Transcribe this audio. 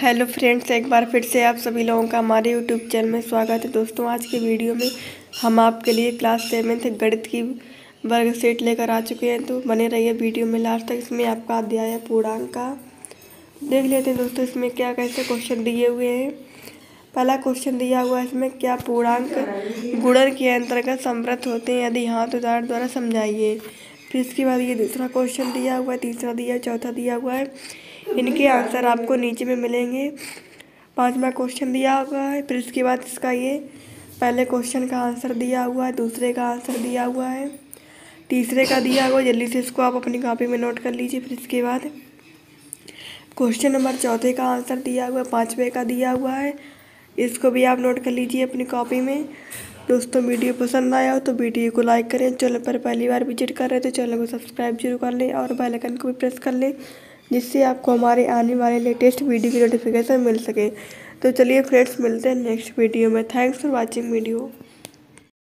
Hello friends, एक बार फिर से आप सभी लोगों का हमारे यूट्यूब चैनल में स्वागत है। दोस्तों, आज के वीडियो में हम आपके लिए क्लास सेवेंथ गणित की वर्ग सेट लेकर आ चुके हैं। तो बने रहिए वीडियो में। लास्ट तक इसमें आपका अध्याय है, पूर्णांक का। देख लेते हैं दोस्तों, इसमें क्या कैसे क्वेश्चन दिए हुए हैं। पहला क्वेश्चन दिया हुआ है, इसमें क्या पूर्णांक गुणन के अंतर्गत समृद्ध होते हैं, यदि हाँ तो उदाहरण द्वारा समझाइए। फिर इसके बाद ये दूसरा क्वेश्चन दिया हुआ है, तीसरा दिया चौथा दिया हुआ है। इनके आंसर आपको नीचे में मिलेंगे। पांचवा क्वेश्चन दिया हुआ है, फिर इसके बाद इसका ये पहले क्वेश्चन का आंसर दिया हुआ है, दूसरे का आंसर दिया हुआ है। तीसरे का दिया हुआ, जल्दी से इसको आप अपनी कॉपी में नोट कर लीजिए, फिर इसके बाद क्वेश्चन नंबर चौथे का आंसर दिया हुआ है पाँचवें का दिया हुआ है। इसको भी आप नोट कर लीजिए अपनी कॉपी में। दोस्तों, वीडियो पसंद आया हो तो वीडियो को लाइक करें। चैनल पर पहली बार विज़िट कर रहे हैं तो चैनल को सब्सक्राइब ज़रूर कर लें और बेल आइकन को भी प्रेस कर लें। जिससे आपको हमारे आने वाले लेटेस्ट वीडियो की नोटिफिकेशन मिल सके। तो चलिए फ्रेंड्स मिलते हैं नेक्स्ट वीडियो में। Thanks for watching video